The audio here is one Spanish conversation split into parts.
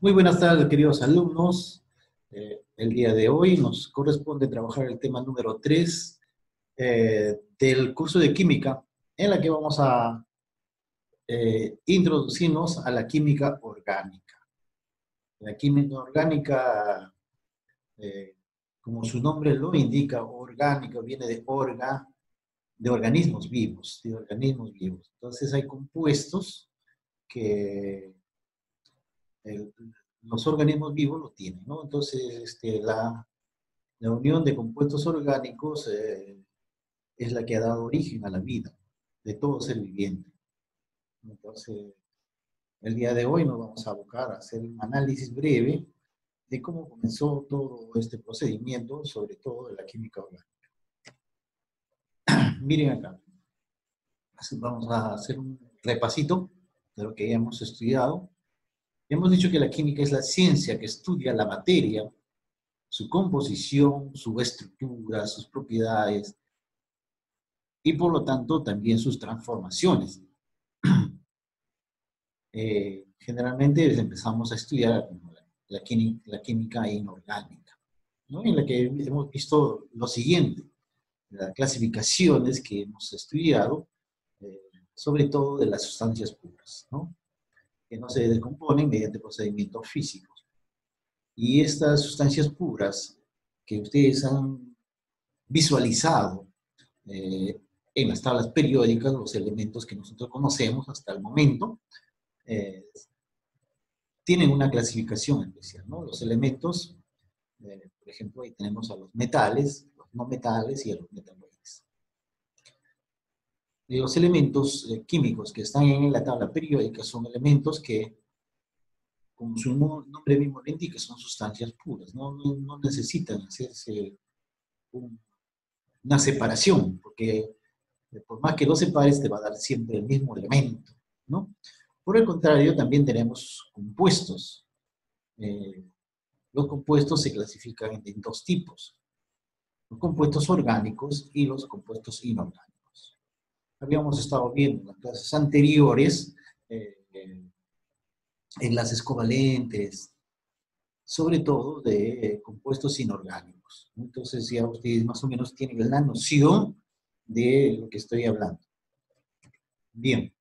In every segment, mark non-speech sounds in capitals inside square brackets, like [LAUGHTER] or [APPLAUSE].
Muy buenas tardes, queridos alumnos. Eh, el día de hoy nos corresponde trabajar el tema número 3 eh, del curso de química, en la que vamos a eh, introducirnos a la química orgánica. La química orgánica, como su nombre lo indica, orgánica viene de orga, de organismos vivos, de organismos vivos. Entonces hay compuestos que los organismos vivos lo tienen, ¿no? Entonces, este, la, la unión de compuestos orgánicos eh, es la que ha dado origen a la vida de todo ser viviente. Entonces, el día de hoy nos vamos a abocar a hacer un análisis breve de cómo comenzó todo este procedimiento, sobre todo de la química orgánica. [CLEARS THROAT] Miren acá. Vamos a hacer un repasito de lo que ya hemos estudiado. Hemos dicho que la química es la ciencia que estudia la materia, su composición, su estructura, sus propiedades y por lo tanto también sus transformaciones. [CLEARS THROAT] Eh, generalmente empezamos a estudiar la, química, inorgánica, en la que hemos visto lo siguiente, las clasificaciones que hemos estudiado, eh, sobre todo de las sustancias puras. ¿no? Que no se descomponen mediante procedimientos físicos. Y estas sustancias puras que ustedes han visualizado eh, en las tablas periódicas, los elementos que nosotros conocemos hasta el momento, eh, tienen una clasificación especial. ¿no? Los elementos, eh, por ejemplo, ahí tenemos a los metales, los no metales y a los metaloides los elementos eh, químicos que están en la tabla periódica son elementos que, como su nombre mismo lo indica, son sustancias puras, no, no, necesitan hacerse una separación, porque eh, por más que lo separes, te va a dar siempre el mismo elemento, ¿no? Por el contrario, también tenemos compuestos. Eh, los compuestos se clasifican en dos tipos, los compuestos orgánicos y los compuestos inorgánicos habíamos estado viendo en las clases anteriores, eh, enlaces covalentes, sobre todo de compuestos inorgánicos. Entonces ya ustedes más o menos tienen la noción de lo que estoy hablando. Bien.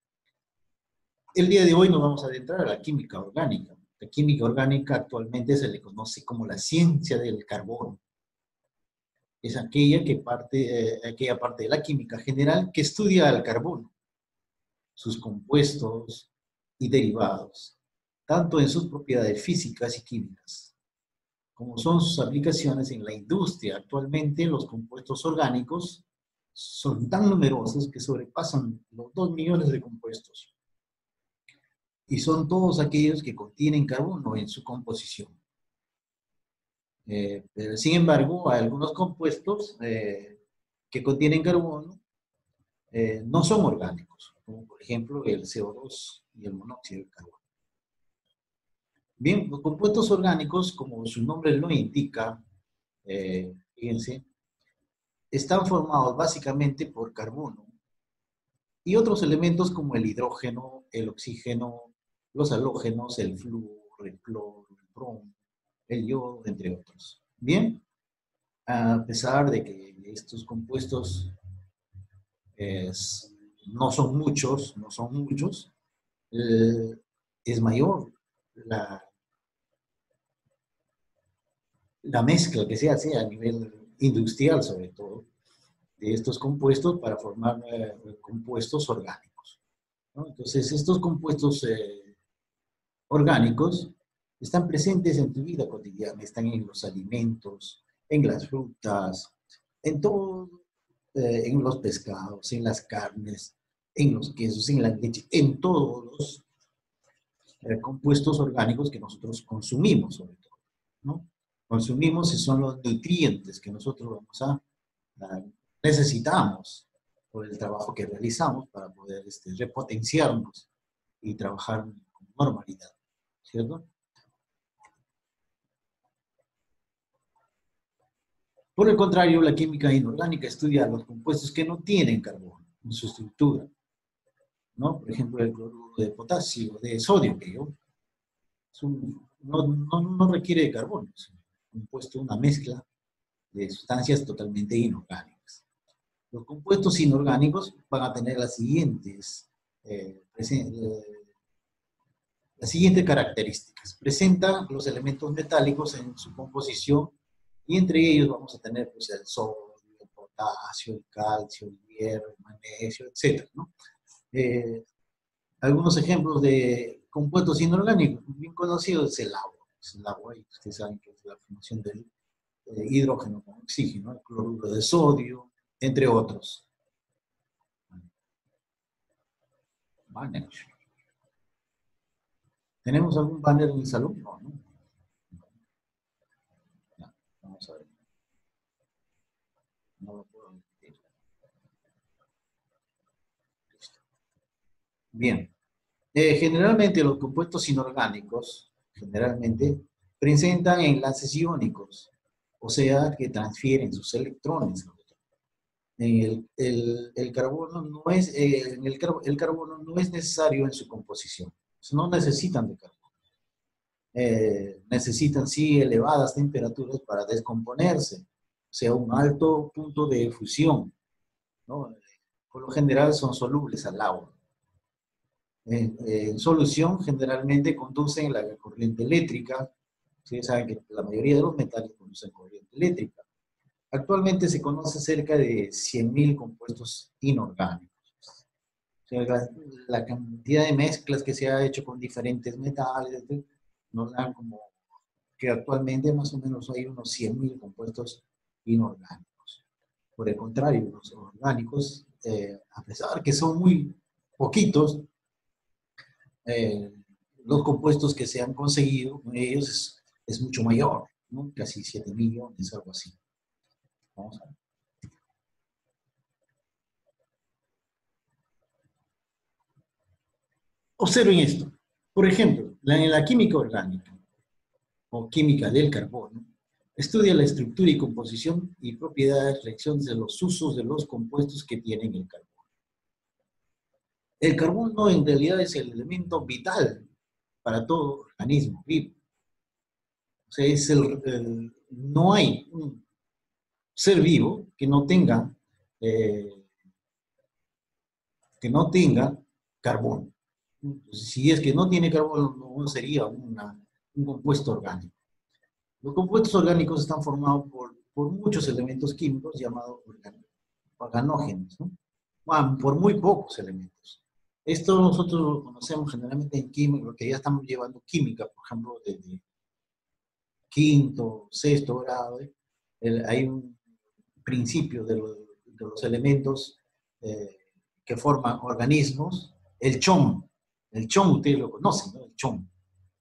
El día de hoy nos vamos a adentrar a la química orgánica. La química orgánica actualmente se le conoce como la ciencia del carbono es aquella, que parte, eh, aquella parte de la química general que estudia el carbono, sus compuestos y derivados, tanto en sus propiedades físicas y químicas, como son sus aplicaciones en la industria. Actualmente los compuestos orgánicos son tan numerosos que sobrepasan los 2 millones de compuestos. Y son todos aquellos que contienen carbono en su composición. Eh, sin embargo, algunos compuestos eh, que contienen carbono eh, no son orgánicos, como por ejemplo el CO2 y el monóxido de carbono. Bien, los compuestos orgánicos, como su nombre lo indica, fíjense, están formados básicamente por carbono y otros elementos como el hidrógeno, el oxígeno, los halógenos, el flúor, el cloro, el bromo, el yodo, entre otros. Bien, a pesar de que estos compuestos no son muchos, no son muchos, eh, es mayor la, la mezcla que se hace a nivel industrial, sobre todo, de estos compuestos para formar eh, compuestos orgánicos. Entonces, estos compuestos eh, orgánicos están presentes en tu vida cotidiana, están en los alimentos, en las frutas, en todo, eh, en los pescados, en las carnes, en los quesos, en la leche, en todos los eh, compuestos orgánicos que nosotros consumimos, sobre todo. ¿no? Consumimos y son los nutrientes que nosotros vamos a, necesitamos por el trabajo que realizamos para poder este, repotenciarnos y trabajar con normalidad, ¿cierto? Por el contrario, la química inorgánica estudia los compuestos que no tienen carbono en su estructura. ¿no? Por ejemplo, el cloruro de potasio, de sodio, no, no, requiere de carbono, es un compuesto, una mezcla de sustancias totalmente inorgánicas. Los compuestos inorgánicos van a tener las siguientes, eh, eh, las siguientes características. Presenta los elementos metálicos en su composición y entre ellos vamos a tener pues, el sodio, el potasio, el calcio, el hierro, el magnesio, etc. Eh, algunos ejemplos de compuestos inorgánicos bien conocidos es el agua. Es el agua, y ustedes saben que es la formación del hidrógeno con oxígeno, el cloruro de sodio, entre otros. Banner. ¿Tenemos algún banner en el salón? No, ¿no? vamos a ver. No lo puedo meter. Listo. Bien. Eh, generalmente los compuestos inorgánicos, generalmente, presentan enlaces iónicos, o sea, que transfieren sus electrones el, el, carbono no es, eh, el, el, carbono no es necesario en su composición. No necesitan de carbono. Eh, necesitan sí elevadas temperaturas para descomponerse, o sea, un alto punto de fusión. ¿no? Por lo general son solubles al agua. En, solución generalmente conducen la corriente eléctrica. Ustedes saben que la mayoría de los metales conducen corriente eléctrica. Actualmente se conoce cerca de 100.000 compuestos inorgánicos. la, cantidad de mezclas que se ha hecho con diferentes metales nos dan como que actualmente más o menos hay unos 100.000 compuestos inorgánicos. Por el contrario, los orgánicos, eh, a pesar que son muy poquitos, eh, los compuestos que se han conseguido con ellos es, es mucho mayor, casi 7 millones, algo así. Vamos a. Observen esto. Por ejemplo, la química orgánica o química del carbono, estudia la estructura y composición y propiedades, reacciones de los usos de los compuestos que tienen el carbono. El carbono en realidad es el elemento vital para todo organismo vivo. O sea, es el, no hay un ser vivo que no tenga, eh, que no tenga carbono. si es que no tiene carbono, no sería un compuesto orgánico. Los compuestos orgánicos están formados por, muchos elementos químicos llamados organógenos, por muy pocos elementos. Esto nosotros lo conocemos generalmente en química, porque ya estamos llevando química, por ejemplo, desde quinto, sexto grado. ¿eh? hay un principio de, los elementos eh, que forman organismos, el CHOM. El CHOM ustedes lo conocen, ¿no? El CHOM.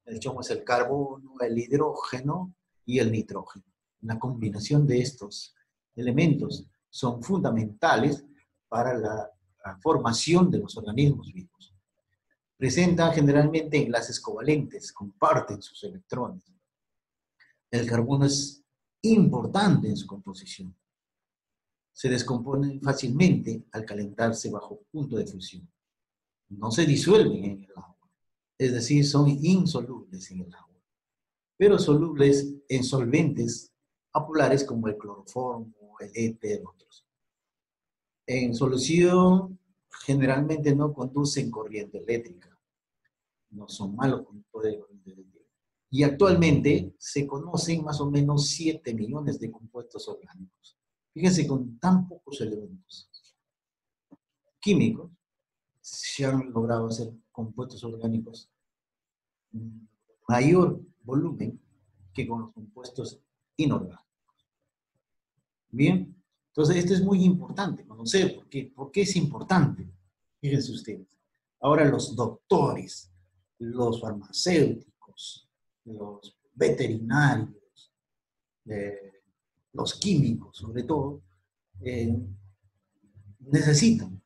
El CHOM es el carbono, el hidrógeno y el nitrógeno. La combinación de estos elementos son fundamentales para la, la formación de los organismos vivos. Presentan generalmente enlaces covalentes, comparten sus electrones. El carbono es importante en su composición se descomponen fácilmente al calentarse bajo punto de fusión. No se disuelven en el agua, es decir, son insolubles en el agua, pero solubles en solventes apolares como el cloroformo, el éter, otros. En solución, generalmente no conducen corriente eléctrica, no son malos conductores de corriente eléctrica. Y actualmente se conocen más o menos 7 millones de compuestos orgánicos Fíjense, con tan pocos elementos químicos, se han logrado hacer compuestos orgánicos mayor volumen que con los compuestos inorgánicos. Bien, entonces esto es muy importante conocer por qué, es importante. Fíjense ustedes. Ahora los doctores, los farmacéuticos, los veterinarios, eh, los químicos sobre todo, eh, necesitan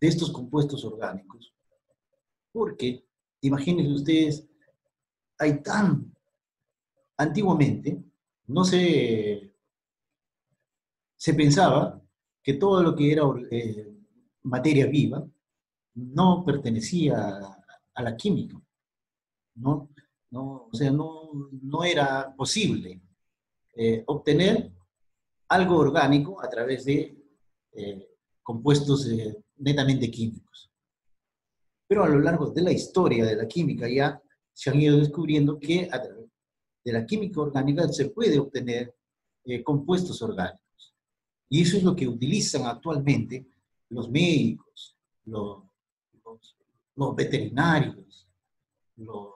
de estos compuestos orgánicos. Porque, imagínense ustedes, hay tan, antiguamente, no se, se pensaba que todo lo que era eh, materia viva no pertenecía a la química. ¿no? no o sea, no, no era posible eh, obtener algo orgánico a través de eh, compuestos netamente químicos. Pero a lo largo de la historia de la química ya se han ido descubriendo que de la química orgánica se puede obtener compuestos orgánicos. Y eso es lo que utilizan actualmente los médicos, los, veterinarios, los,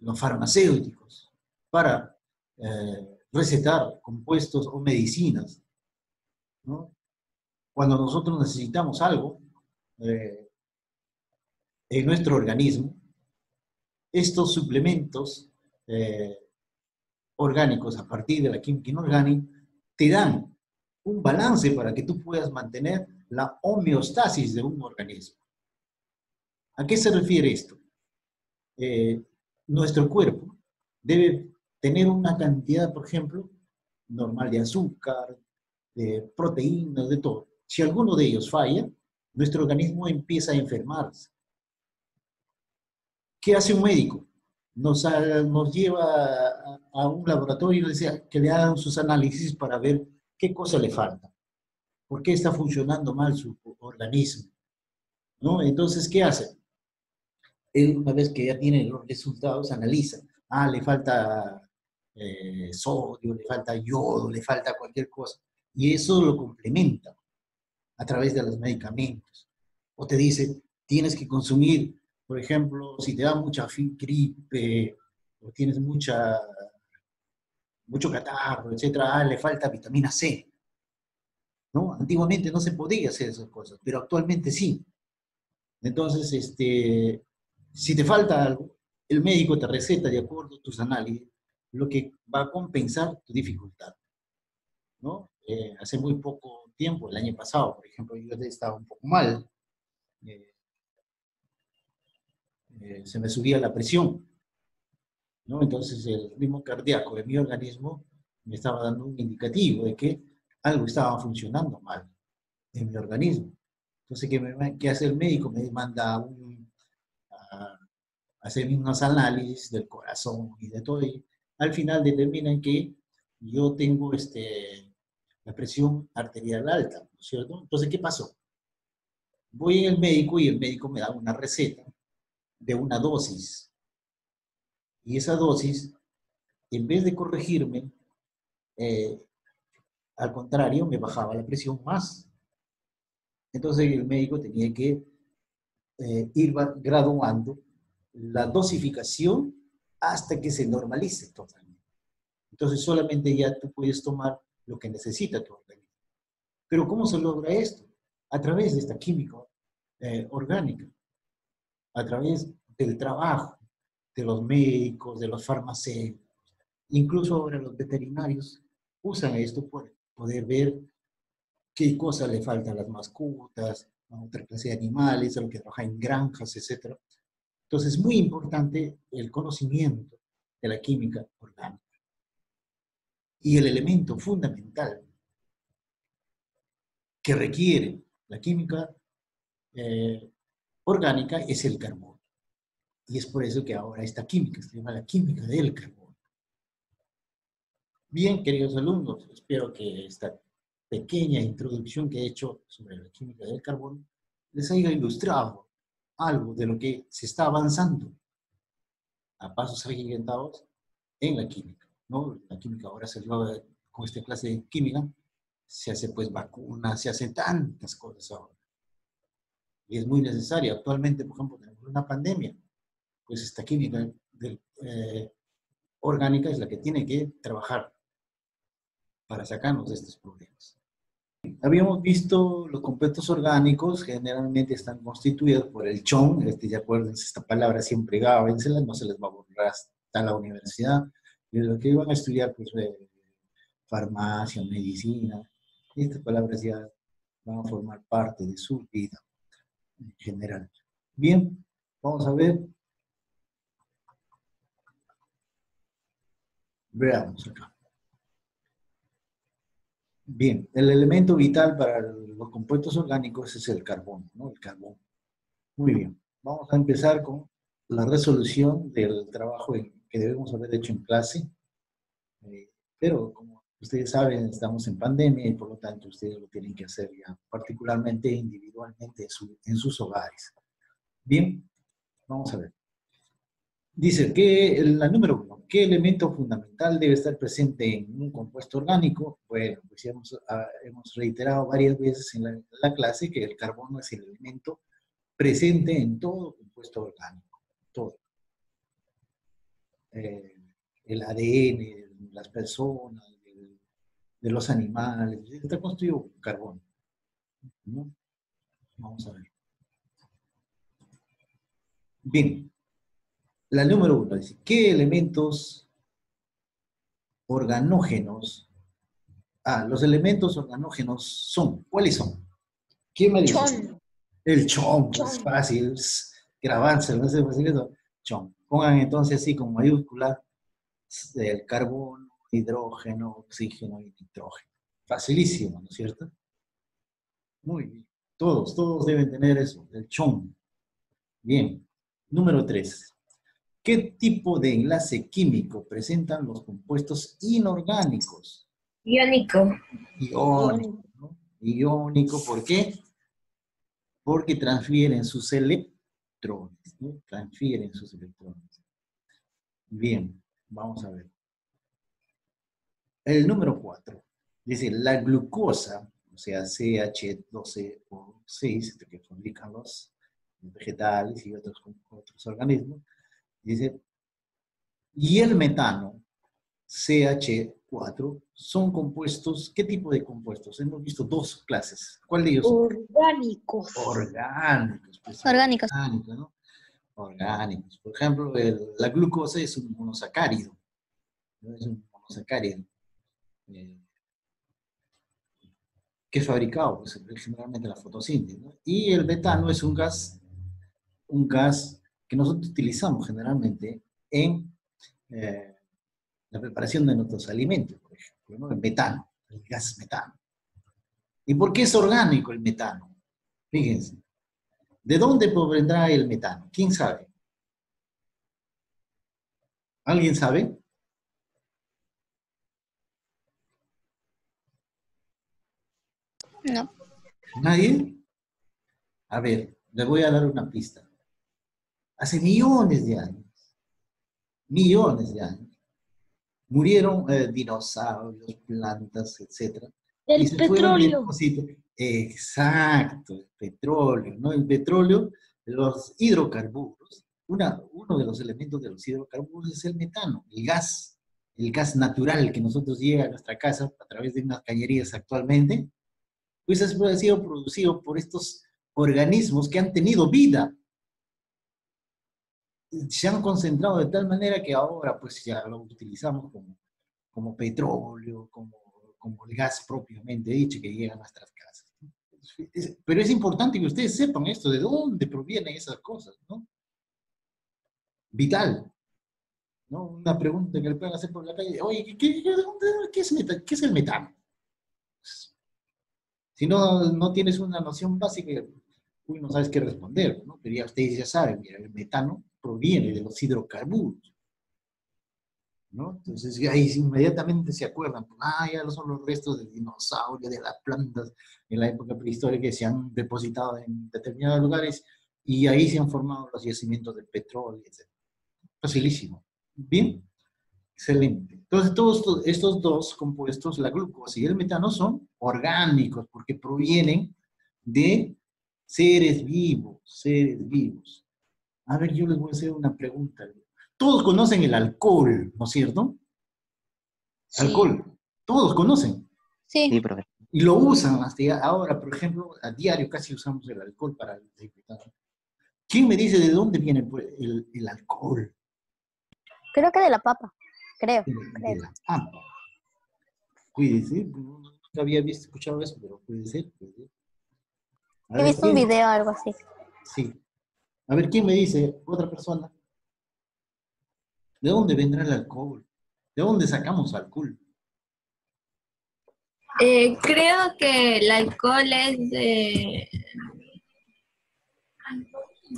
los, farmacéuticos, para eh, recetar compuestos o medicinas. Cuando nosotros necesitamos algo eh, en nuestro organismo, estos suplementos eh, orgánicos a partir de la química inorgánica te dan un balance para que tú puedas mantener la homeostasis de un organismo. ¿A qué se refiere esto? Eh, nuestro cuerpo debe tener una cantidad, por ejemplo, normal de azúcar, de proteínas, de todo. Si alguno de ellos falla, nuestro organismo empieza a enfermarse. ¿Qué hace un médico? Nos, lleva a, un laboratorio y dice que le hagan sus análisis para ver qué cosa le falta, por qué está funcionando mal su organismo. ¿no? Entonces, ¿qué hace? Él, una vez que ya tiene los resultados, analiza. Ah, le falta eh, sodio, le falta yodo, le falta cualquier cosa. Y eso lo complementa a través de los medicamentos. O te dice, tienes que consumir, por ejemplo, si te da mucha gripe o tienes mucha mucho catarro, etcétera, ah, le falta vitamina C. ¿No? Antiguamente no se podía hacer esas cosas, pero actualmente sí. Entonces, este, si te falta algo, el médico te receta de acuerdo a tus análisis lo que va a compensar tu dificultad. ¿no? Eh, hace muy poco tiempo, el año pasado, por ejemplo, yo estaba un poco mal, eh, eh, se me subía la presión, entonces el ritmo cardíaco de mi organismo me estaba dando un indicativo de que algo estaba funcionando mal en mi organismo. Entonces, ¿qué, hace el médico? Me manda a, hacer unos análisis del corazón y de todo. Y al final determinan que yo tengo este, la presión arterial alta, ¿no cierto? Entonces, ¿qué pasó? Voy al médico y el médico me da una receta de una dosis y esa dosis, en vez de corregirme, eh, al contrario, me bajaba la presión más. Entonces el médico tenía que eh, ir graduando la dosificación hasta que se normalice totalmente. Entonces solamente ya tú puedes tomar lo que necesita tu organismo. Pero ¿cómo se logra esto? A través de esta química eh, orgánica, a través del trabajo, de los médicos, de los farmacéuticos, incluso ahora los veterinarios usan esto para poder ver qué cosas le faltan a las mascotas, a otra clase de animales, a los que trabajan en granjas, etc. Entonces es muy importante el conocimiento de la química orgánica. Y el elemento fundamental que requiere la química eh, orgánica es el carbono. Y es por eso que ahora esta química se llama la química del carbono. Bien, queridos alumnos, espero que esta pequeña introducción que he hecho sobre la química del carbono les haya ilustrado algo de lo que se está avanzando a pasos agigantados en la química. ¿no? La química ahora se lleva con esta clase de química, se hace pues vacunas, se hacen tantas cosas ahora. Y es muy necesario. Actualmente, por ejemplo, tenemos una pandemia pues esta química eh, orgánica es la que tiene que trabajar para sacarnos de estos problemas. Habíamos visto los compuestos orgánicos generalmente están constituidos por el chon, este, ya acuérdense, esta palabra siempre gábensela, no se les va a borrar hasta la universidad, y lo que iban a estudiar, pues, eh, farmacia, medicina, estas palabras ya van a formar parte de su vida en general. Bien, vamos a ver Veamos acá. Bien, el elemento vital para los compuestos orgánicos es el carbono, ¿no? El carbón. Muy bien. Vamos a empezar con la resolución del trabajo que debemos haber hecho en clase, eh, pero como ustedes saben, estamos en pandemia y por lo tanto ustedes lo tienen que hacer ya, particularmente individualmente en sus hogares. Bien, vamos a ver. Dice que la número uno, ¿qué elemento fundamental debe estar presente en un compuesto orgánico? Bueno, pues ya hemos, ah, reiterado varias veces en la, clase que el carbono es el elemento presente en todo compuesto orgánico, todo. Eh, el ADN, las personas, de los animales, está construido con carbono. Vamos a ver. Bien, la número uno dice, ¿qué elementos organógenos? Ah, los elementos organógenos son, ¿cuáles son? ¿Quién me dice? El chon, es fácil, grabarse, no es fácil eso. Chon. Pongan entonces así con mayúscula el carbono, hidrógeno, oxígeno y nitrógeno. Facilísimo, ¿no es cierto? Muy bien. Todos, todos deben tener eso, el chon. Bien. Número 3. ¿Qué tipo de enlace químico presentan los compuestos inorgánicos? Iónico. Iónico. ¿no? Iónico, ¿por qué? Porque transfieren sus electrones, ¿no? Transfieren sus electrones. Bien, vamos a ver. El número 4. Dice, la glucosa, o sea, CH12 o 6, que fabrican los vegetales y otros, otros organismos, dice, y el metano, CH4, son compuestos, ¿qué tipo de compuestos? Hemos visto dos clases. ¿Cuál de ellos? Orgánicos. Orgánicos. Pues, orgánicos. Orgánicos, ¿no? Orgánicos. Por ejemplo, la glucosa es un monosacárido. Es un monosacárido. Eh, que es fabricado, pues, generalmente la fotosíntesis. ¿no? Y el metano es un gas un gas que nosotros utilizamos generalmente en eh, la preparación de nuestros alimentos, por ejemplo, el metano, el gas metano. ¿Y por qué es orgánico el metano? Fíjense, ¿de dónde provendrá el metano? ¿Quién sabe? ¿Alguien sabe? No. ¿Nadie? A ver, le voy a dar una pista hace millones de años, millones de años, murieron eh, dinosaurios, plantas, etc. El petróleo. Exacto, el petróleo, ¿no? El petróleo, los hidrocarburos, una, uno de los elementos de los hidrocarburos es el metano, el gas, el gas natural que nosotros llega a nuestra casa a través de unas cañerías actualmente, pues ha sido producido por estos organismos que han tenido vida, se han concentrado de tal manera que ahora pues ya lo utilizamos como, como petróleo, como, como el gas propiamente dicho que llega a nuestras casas. pero es importante que ustedes sepan esto, de dónde provienen esas cosas, ¿no? Vital. ¿no? Una pregunta que le pueden hacer por la calle, oye, ¿qué, qué, es, qué es, el metano? Si no, no tienes una noción básica, uy, no sabes qué responder, ¿no? Pero ya ustedes ya saben, mira, el metano proviene de los hidrocarburos. ¿no? Entonces ahí inmediatamente se acuerdan, ah, ya son los restos de dinosaurios, de las plantas en la época prehistórica que se han depositado en determinados lugares y ahí se han formado los yacimientos de petróleo, etc. Facilísimo. Bien, excelente. Entonces todos estos dos compuestos, la glucosa y el metano, son orgánicos porque provienen de seres vivos, seres vivos. A ver, yo les voy a hacer una pregunta. Todos conocen el alcohol, ¿no es cierto? Alcohol. Todos conocen. Sí. sí y lo usan hasta ahora, por ejemplo, a diario casi usamos el alcohol para el ¿Quién me dice de dónde viene el, alcohol? Creo que de la papa, creo. De, la papa. Cuídese, nunca había visto, escuchado eso, pero puede ser. Puede ser. He visto un video o algo así. Sí. A ver, ¿quién me dice? Otra persona. ¿De dónde vendrá el alcohol? ¿De dónde sacamos alcohol? Eh, creo que el alcohol es de,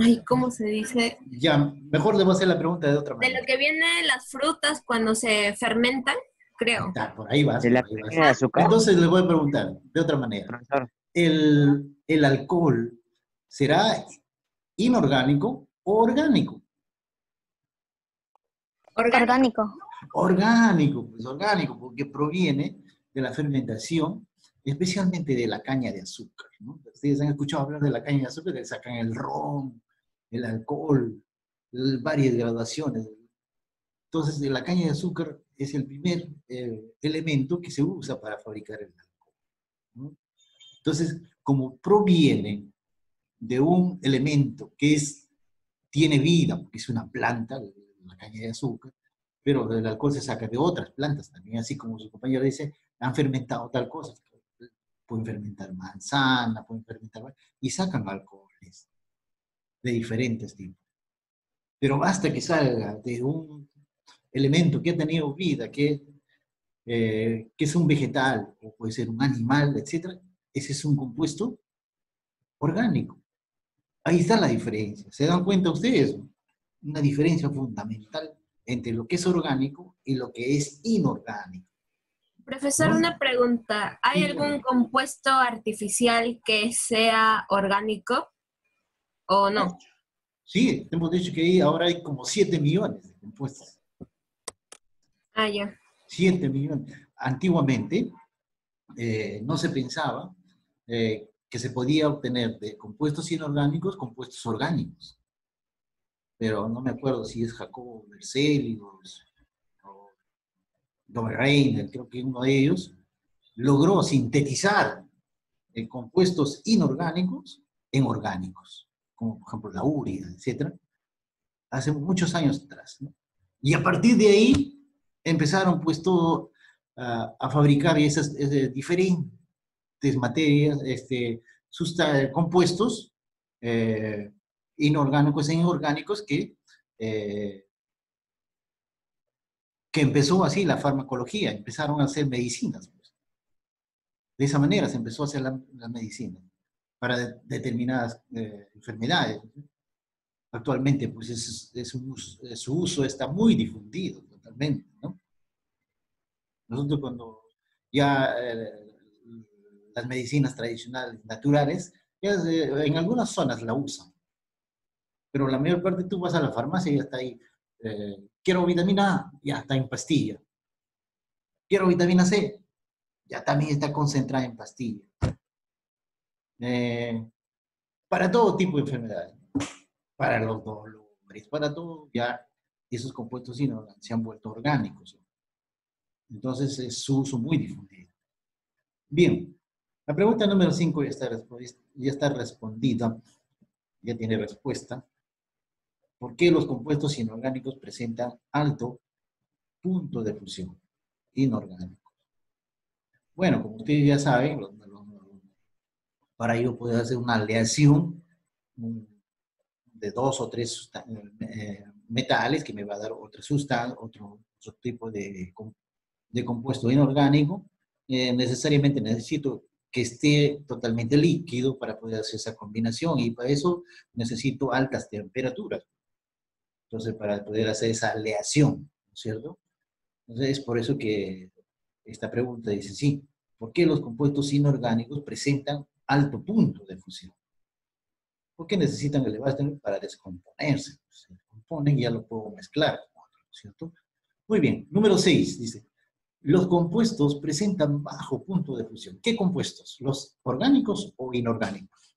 Ay, ¿cómo se dice? Ya, mejor le voy a hacer la pregunta de otra manera. De lo que vienen las frutas cuando se fermentan, creo. por ahí vas. De la ahí vas. de azúcar. Entonces le voy a preguntar de otra manera. Profesor, ¿El, el alcohol será inorgánico o orgánico? Orgánico. Orgánico. Pues orgánico, porque proviene de la fermentación, especialmente de la caña de azúcar. ¿no? Ustedes han escuchado hablar de la caña de azúcar, le sacan el ron, el alcohol, el- varias graduaciones. Entonces, la caña de azúcar es el primer eh, elemento que se usa para fabricar el alcohol. ¿no? Entonces, como proviene de un elemento que es, tiene vida, porque es una planta, la caña de azúcar, pero el alcohol se saca de otras plantas también, así como su compañero dice, han fermentado tal cosa. Pueden fermentar manzana, pueden fermentar, y sacan alcoholes de diferentes tipos. Pero basta que salga de un elemento que ha tenido vida, que, eh, que es un vegetal, o puede ser un animal, etc., ese es un compuesto orgánico. Ahí está la diferencia. ¿Se dan cuenta ustedes? Una diferencia fundamental entre lo que es orgánico y lo que es inorgánico. Profesor, ¿No? una pregunta. ¿Hay algún compuesto artificial que sea orgánico o no? Sí, hemos dicho que ahora hay como 7 millones de compuestos. Ah, ya. 7 millones. Antiguamente eh, no se pensaba eh, que se podía obtener de compuestos inorgánicos compuestos orgánicos. Pero no me acuerdo si es Jacobo Berzelius o Robert Reiner, creo que uno de ellos, logró sintetizar eh, compuestos inorgánicos en orgánicos, como por ejemplo la urea, etc. Hace muchos años atrás. ¿no? Y a partir de ahí empezaron pues todo a- a fabricar esas, esas diferentes materias, este, compuestos eh, inorgánicos e inorgánicos que, eh, que empezó así la farmacología, empezaron a hacer medicinas. pues. De esa manera se empezó a hacer la, medicina para de- determinadas eh, enfermedades. Actualmente, pues es- es su uso está muy difundido totalmente, ¿no? Nosotros cuando ya las medicinas tradicionales, naturales, en algunas zonas la usan, pero la mayor parte tú vas a la farmacia y ya está ahí. eh, quiero vitamina A, ya está en pastilla. Quiero vitamina C, ya también está concentrada en pastilla. Eh, para todo tipo de enfermedades, para los dolores, para todo, ya esos compuestos inorgánicos se han vuelto orgánicos. Entonces es su uso muy difundido. Bien, la pregunta número 5 ya está, ya está respondida, ya tiene respuesta. ¿Por qué los compuestos inorgánicos presentan alto punto de fusión inorgánico? Bueno, como ustedes ya saben, lo- lo- lo- para ello puede hacer una aleación de dos o tres eh, metales que me va a dar otra sustancia, otro, otro tipo de, de compuesto inorgánico. Eh, necesariamente necesito que esté totalmente líquido para poder hacer esa combinación y para eso necesito altas temperaturas. Entonces, para poder hacer esa aleación, ¿no es cierto? Entonces, es por eso que esta pregunta dice, sí, ¿por qué los compuestos inorgánicos presentan alto punto de fusión? Porque necesitan elevar temperatura para descomponerse. Se descomponen y ya lo puedo mezclar ¿no es cierto? Muy bien, número 6 dice, los compuestos presentan bajo punto de fusión. ¿Qué compuestos? ¿Los orgánicos o inorgánicos?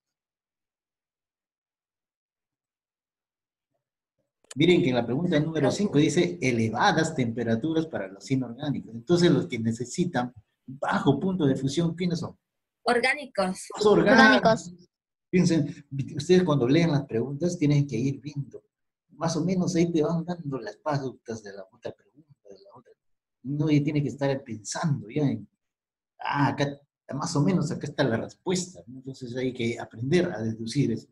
Miren que en la pregunta número 5 dice elevadas temperaturas para los inorgánicos. Entonces, los que necesitan bajo punto de fusión, ¿quiénes son? Orgánicos. Los orgánicos. Orgánicos. Piensen, ustedes cuando leen las preguntas tienen que ir viendo. Más o menos ahí te van dando las pautas de la otra pregunta, no tiene que estar pensando ya en, ah, acá, más o menos acá está la respuesta. Entonces hay que aprender a deducir eso,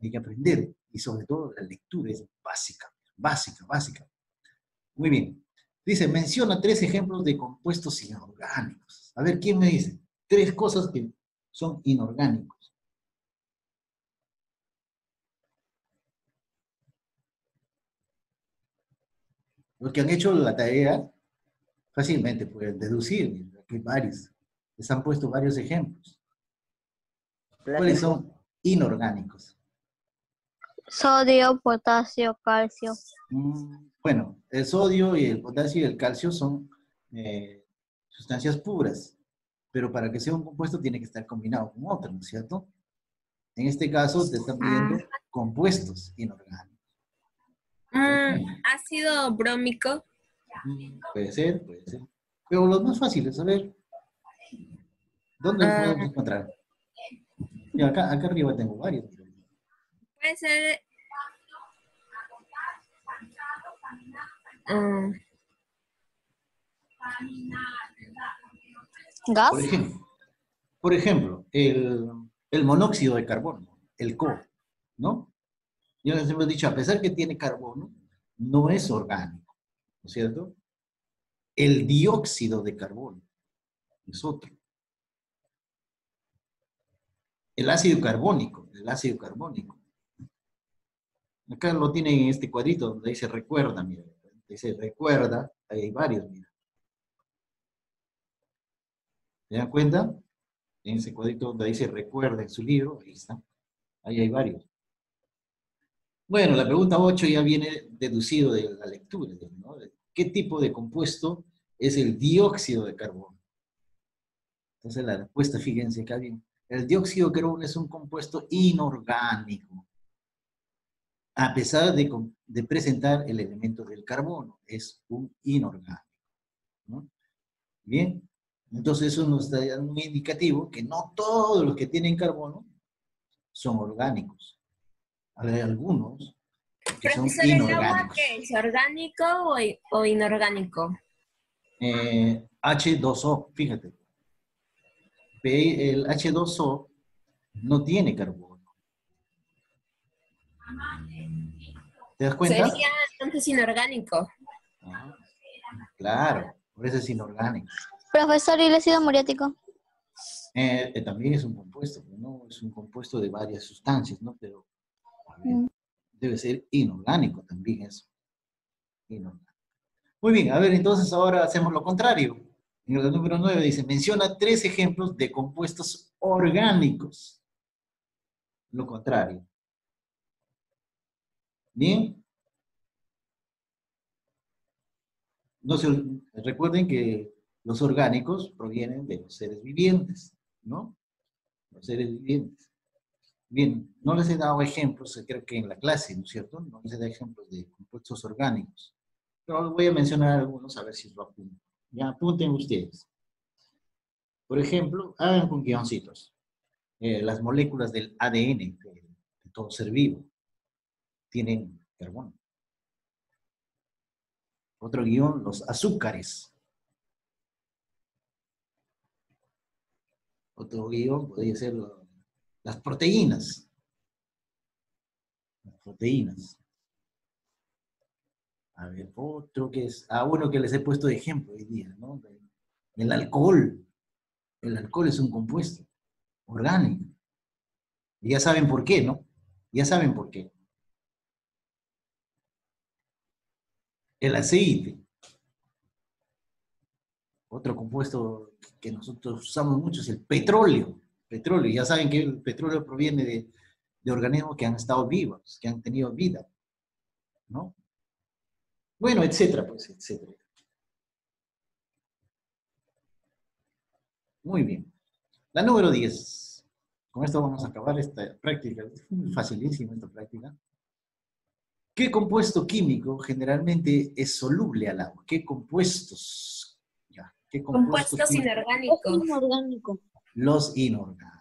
hay que aprender y sobre todo la lectura es básica, básica, básica. Muy bien. Dice, menciona tres ejemplos de compuestos inorgánicos. A ver, ¿quién me dice? Tres cosas que son inorgánicos. Los que han hecho la tarea fácilmente pueden deducir, aquí hay varios, les han puesto varios ejemplos. ¿Cuáles son inorgánicos? Sodio, potasio, calcio. Mm, bueno, el sodio y el potasio y el calcio son eh, sustancias puras, pero para que sea un compuesto tiene que estar combinado con otro, ¿no es cierto? En este caso te están pidiendo ah. compuestos inorgánicos. Mm, ¿Ácido brómico? Mm, puede ser, puede ser. Pero los más fáciles, a ver. ¿Dónde ah. podemos encontrar? acá, acá arriba tengo varios. Puede ser... Um, ¿Gas? Por ejemplo, por ejemplo el, monóxido de carbono, el CO, ¿no? Ya les hemos dicho, a pesar que tiene carbono, no es orgánico, ¿no es cierto? El dióxido de carbono es otro. El ácido carbónico, el ácido carbónico. Acá lo tienen en este cuadrito donde dice recuerda, mira. Dice recuerda, ahí hay varios, mira. ¿Se dan cuenta? En ese cuadrito donde dice recuerda en su libro, ahí está. Ahí hay varios. Bueno, la pregunta 8 ya viene deducido de la lectura. ¿no? ¿Qué tipo de compuesto es el dióxido de carbono? Entonces la respuesta, fíjense acá bien. El dióxido de carbono es un compuesto inorgánico. A pesar de, presentar el elemento del carbono, es un inorgánico. Bien, entonces eso nos da un indicativo que no todos los que tienen carbono son orgánicos. Hay algunos que son inorgánicos. qué es? ¿Orgánico o, inorgánico? Eh, H2O, fíjate. El H2O no tiene carbono. ¿Te das cuenta? Sería entonces inorgánico. Ah, claro, por eso es inorgánico. Profesor, ¿y el ácido muriático? Eh, eh, también es un compuesto, ¿no? Es un compuesto de varias sustancias, ¿no? Pero debe ser inorgánico también eso. Inorgánico. Muy bien, a ver, entonces ahora hacemos lo contrario. En el número 9 dice, menciona tres ejemplos de compuestos orgánicos. Lo contrario. Bien. No se, recuerden que los orgánicos provienen de los seres vivientes, ¿no? Los seres vivientes. Bien, no les he dado ejemplos, creo que en la clase, ¿no es cierto? No les he dado ejemplos de compuestos orgánicos. Pero voy a mencionar algunos a ver si lo apunto. Ya apunten ustedes. Por ejemplo, hagan con guioncitos. Eh, las moléculas del ADN de, de todo ser vivo tienen carbono. Otro guion, los azúcares Otro guion podría ser las proteínas. Las proteínas. A ver, otro que es, ah, bueno, que les he puesto de ejemplo hoy día, ¿no? El alcohol. El alcohol es un compuesto orgánico. Y ya saben por qué, ¿no? Ya saben por qué. El aceite. Otro compuesto que nosotros usamos mucho es el petróleo. Petróleo, ya saben que el petróleo proviene de, organismos que han estado vivos, que han tenido vida. ¿No? Bueno, etcétera, pues, etcétera. Muy bien. La número 10. Con esto vamos a acabar esta práctica. Es muy facilísima esta práctica. ¿Qué compuesto químico generalmente es soluble al agua? ¿Qué compuestos compuestos, inorgánicos. inorgánicos. Los inorgánicos.